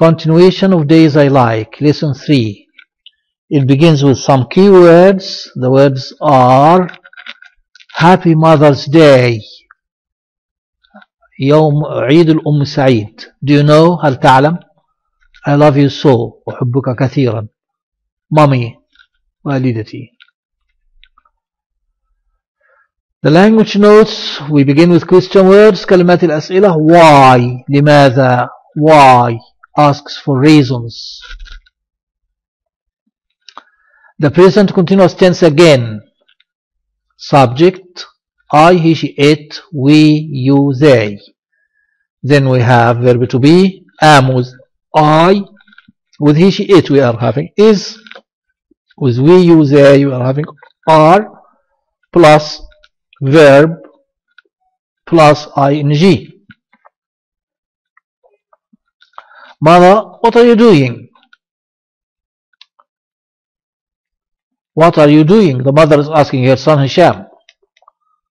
Continuation of days I like. Lesson 3. It begins with some key words. The words are Happy Mother's Day. يوم عيد الأم سعيد. Do you know? هل تعلم? I love you so. أحبك كثيرا. Mommy. والدتي. The language notes we begin with question words كلمات الأسئلة why لماذا why asks for reasons. The present continuous tense again. Subject I he she it we you they. Then we have verb to be am with I with he she it we are having is with we you they we are having are plus verb plus ing. Mother, what are you doing? What are you doing? The mother is asking her son Hisham.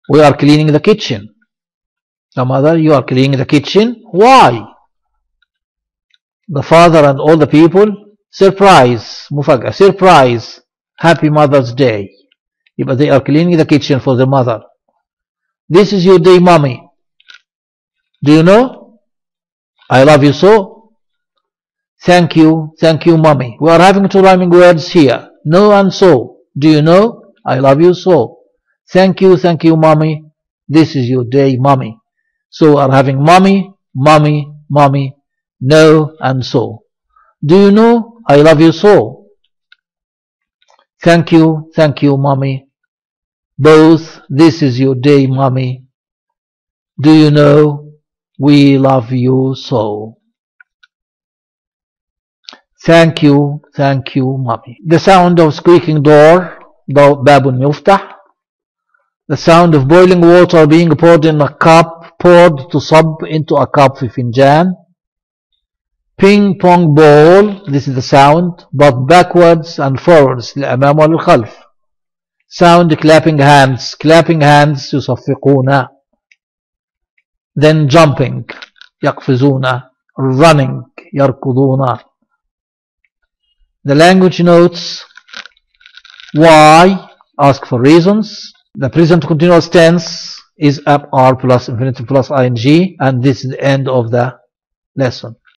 We are cleaning the kitchen. The mother, you are cleaning the kitchen? Why? The father and all the people, surprise, mufaga, surprise, happy Mother's Day. But they are cleaning the kitchen for the mother. This is your day, mommy. Do you know? I love you so. Thank you, thank you, mommy. We are having two rhyming words here. No and so. Do you know? I love you so. Thank you, thank you, mommy. This is your day, mommy. So we are having mommy, mommy, mommy, no and so. Do you know? I love you so. Thank you, thank you, mommy. Both, this is your day, mommy. Do you know? We love you so. Thank you, thank you, mommy. The sound of squeaking door, باب يفتح. The sound of boiling water being poured in a cup, poured to sub into a cup في فنجان. Ping pong ball, this is the sound, but backwards and forwards, للأمام وللخلف. Sound clapping hands, clapping hands يصفقون. Then jumping, يقفزون. Running, يركضون. The language notes why ask for reasons. The present continuous tense is up R plus infinitive plus ing and this is the end of the lesson.